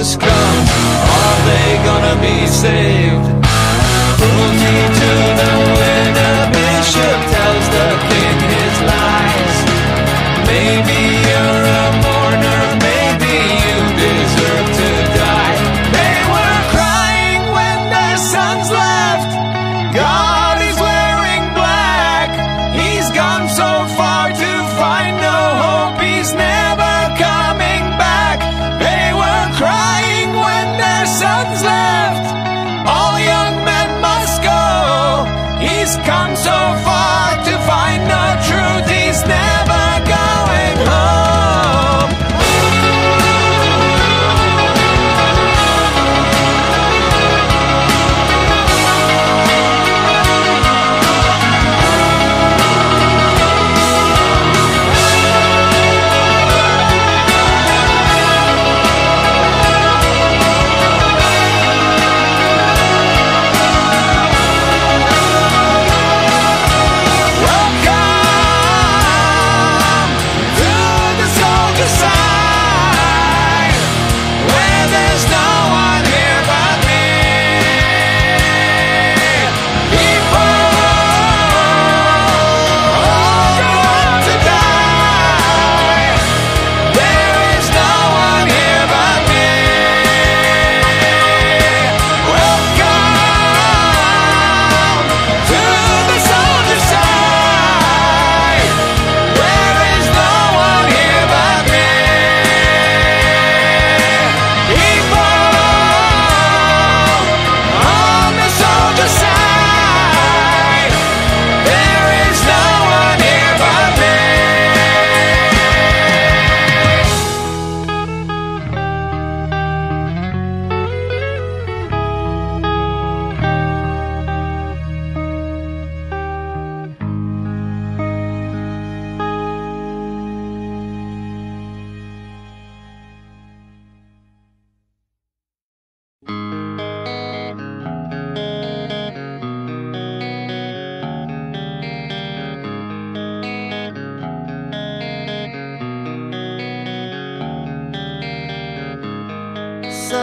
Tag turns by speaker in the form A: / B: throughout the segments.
A: Jesus come? Are they gonna be saved? Cruelty to the winner, bishop tells the king his lies. Maybe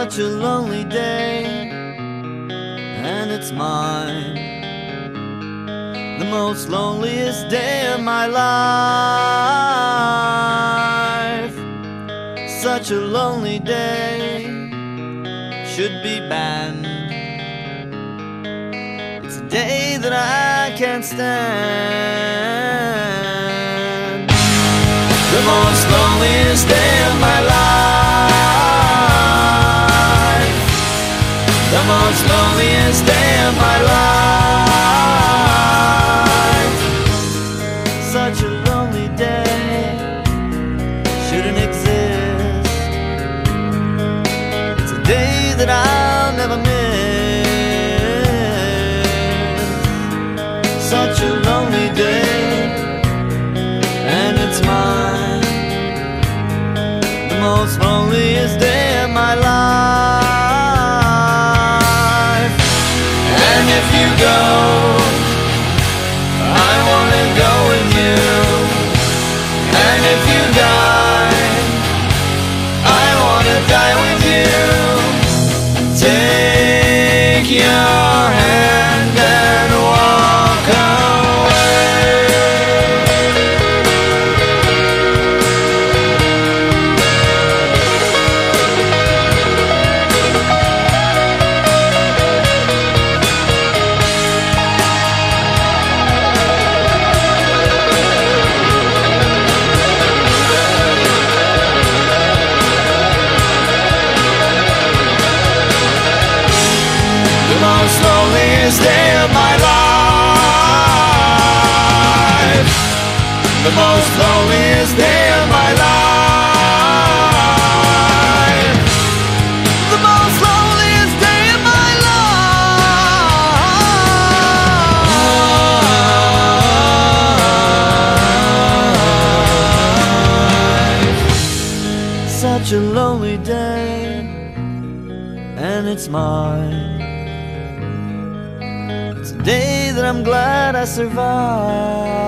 B: such a lonely day, and it's mine. The most loneliest day of my life. Such a lonely day should be banned. It's a day that I can't stand. The most loneliest day of my life. shouldn't exist. It's a day that I'll never miss. Such a lonely day, and it's mine. The most loneliest day. loneliest day of my life. The most loneliest day of my life. The most loneliest day of my life. Such a lonely day, and it's mine day that I'm glad I survived.